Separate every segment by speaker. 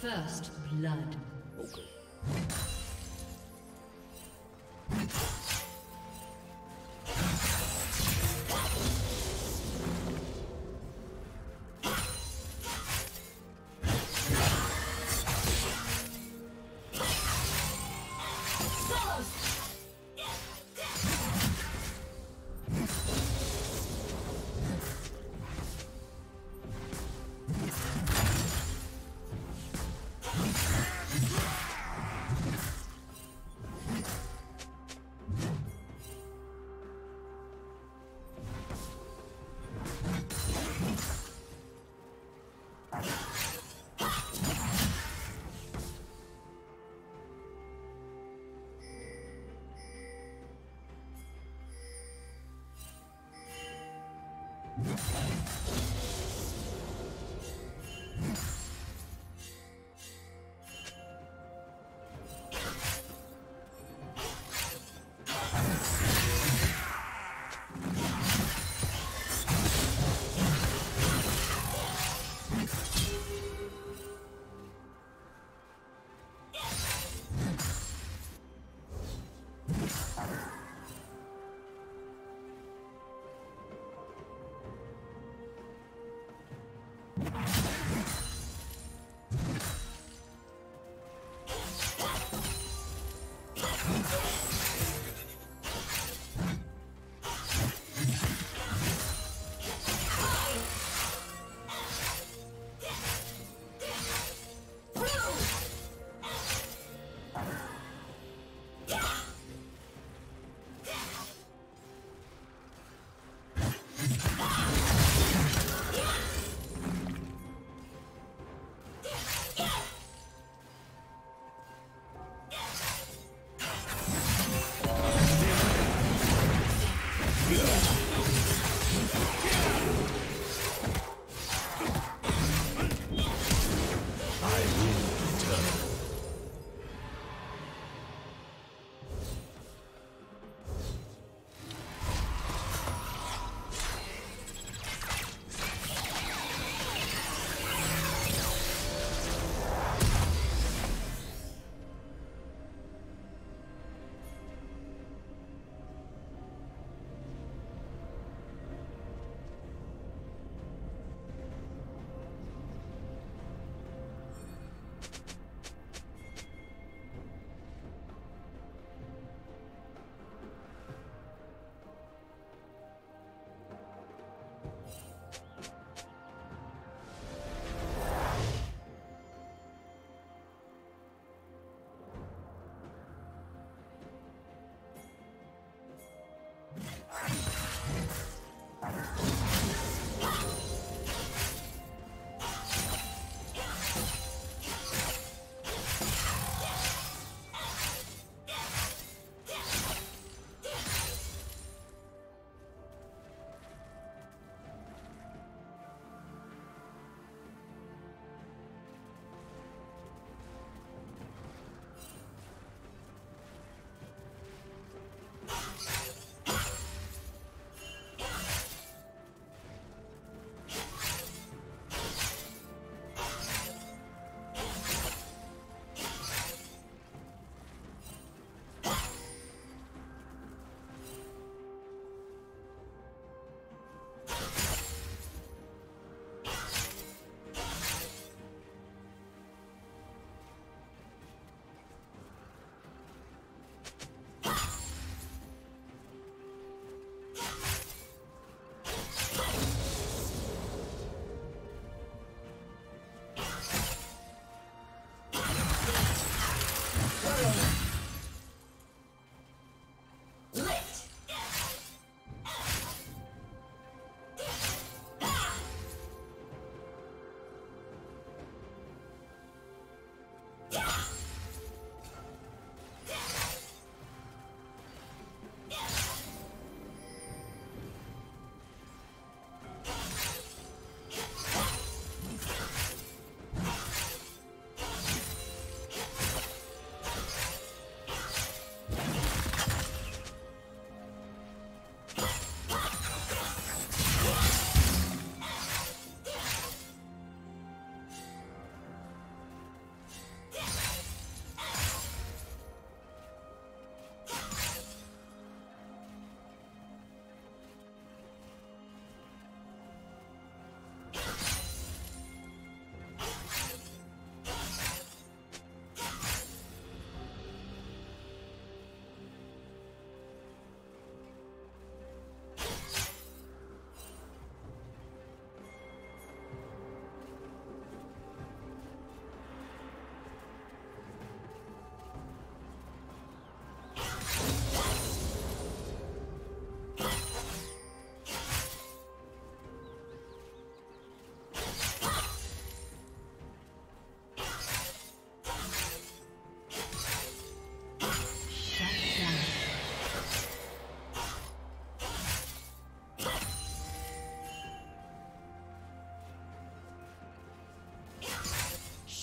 Speaker 1: First blood. Okay. Let's go.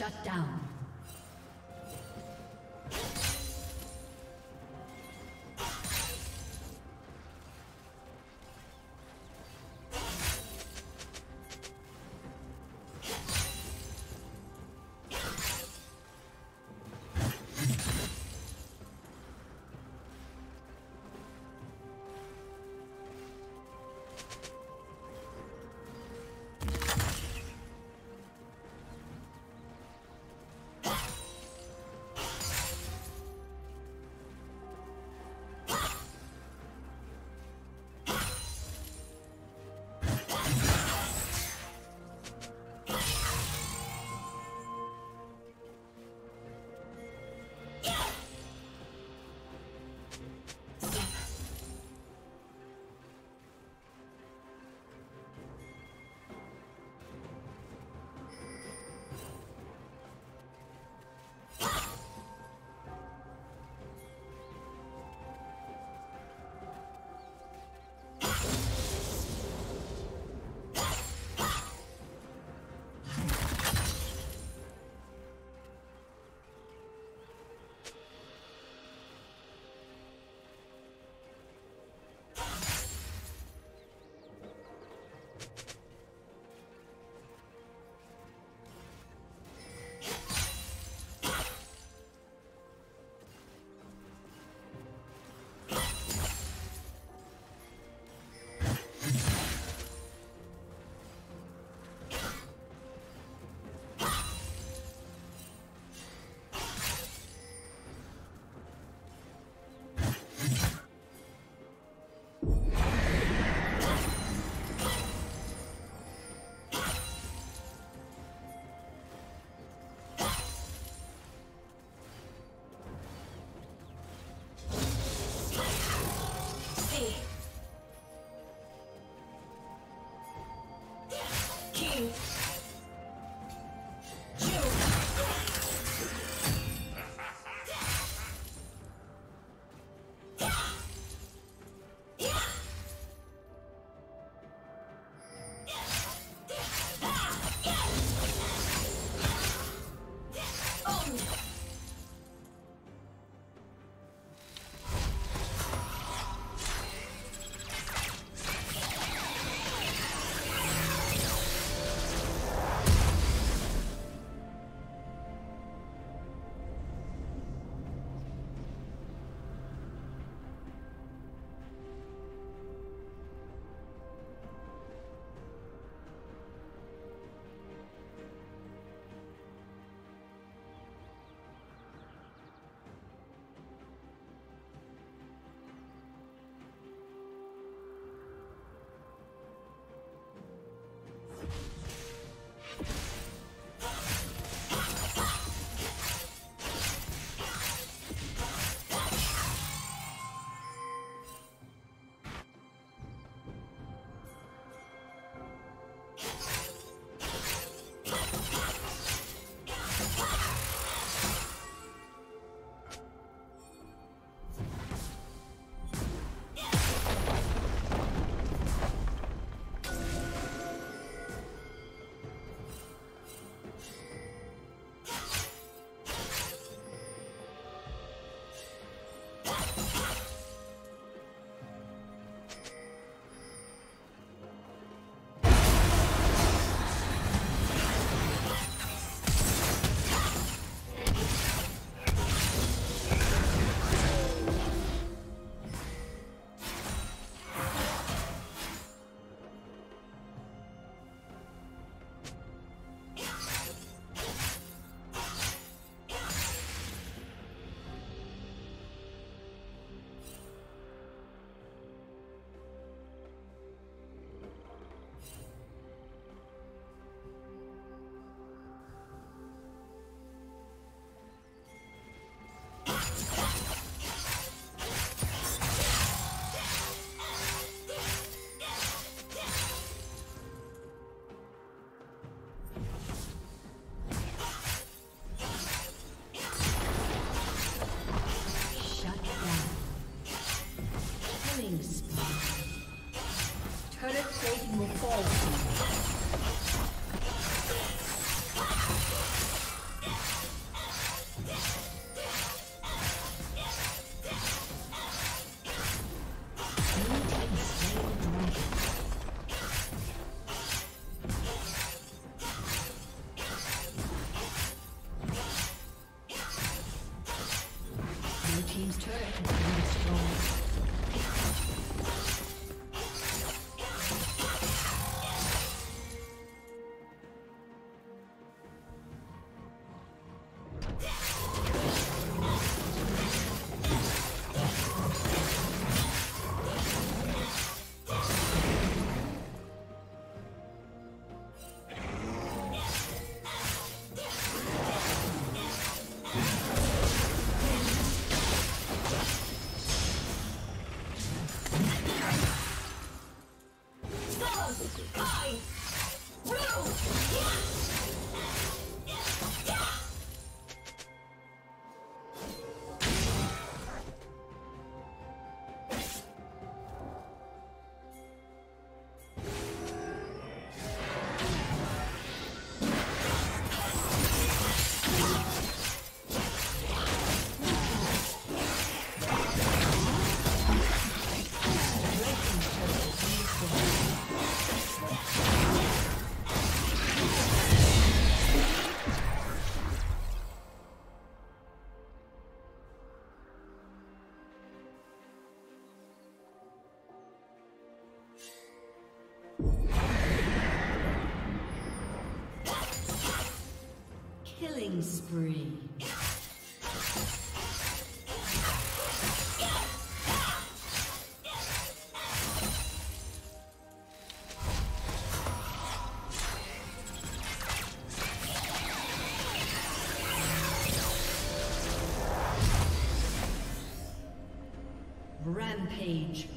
Speaker 1: Shut down. Rampage.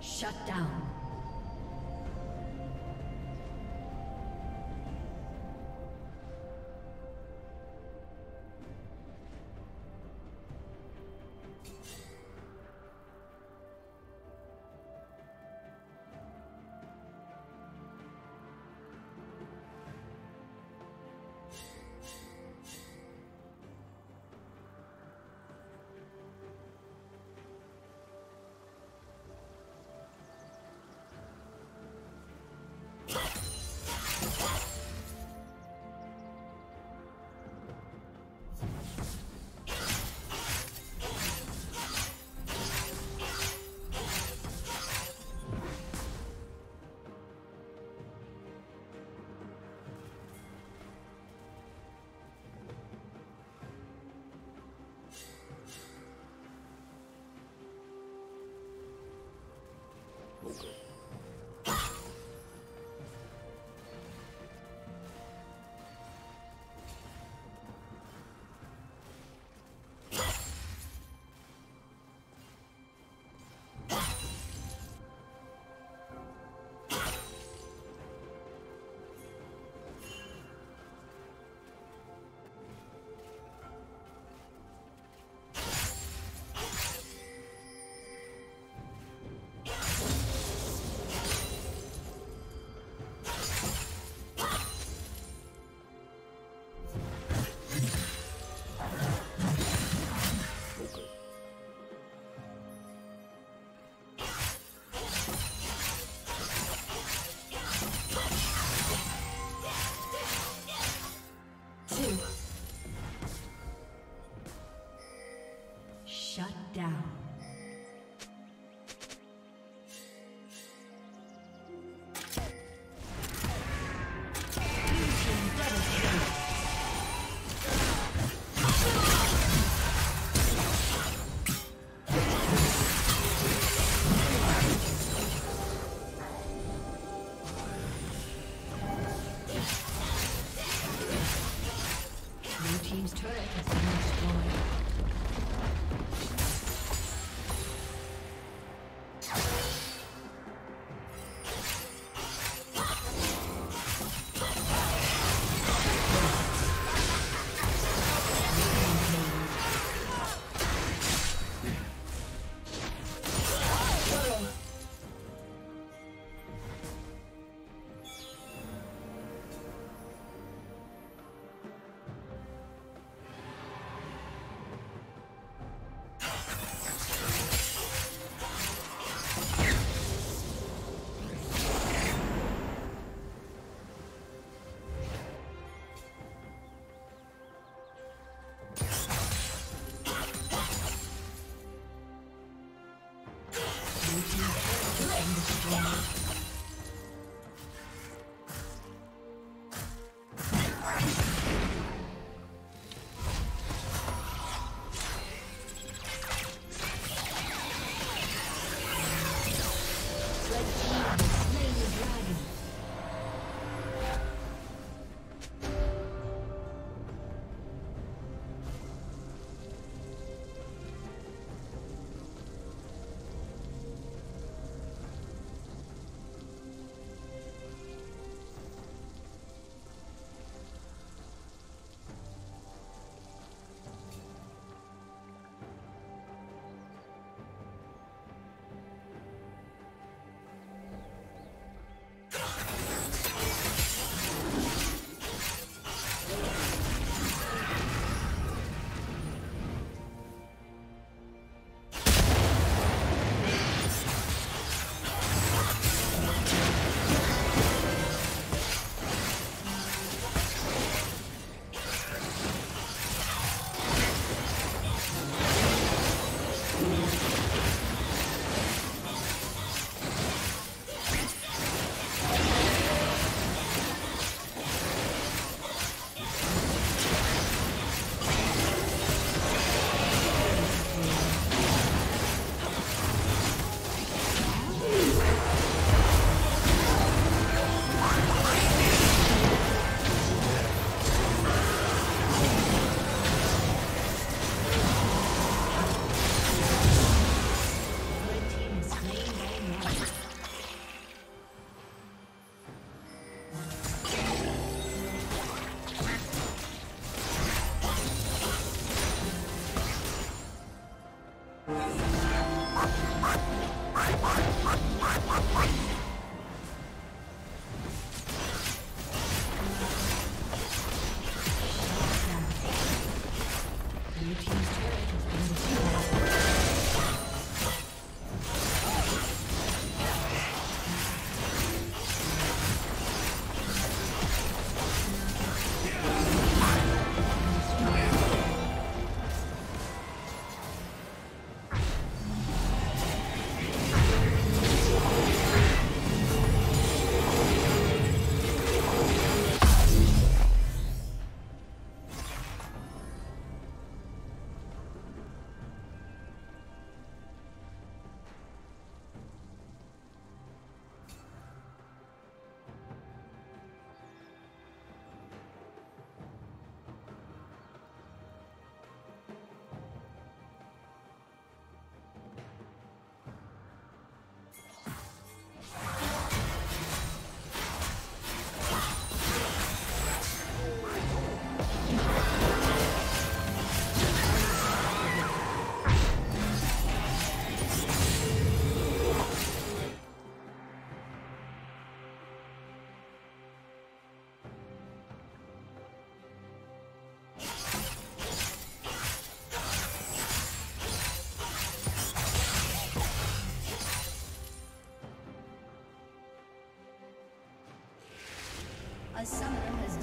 Speaker 1: Shut down.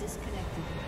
Speaker 1: disconnected.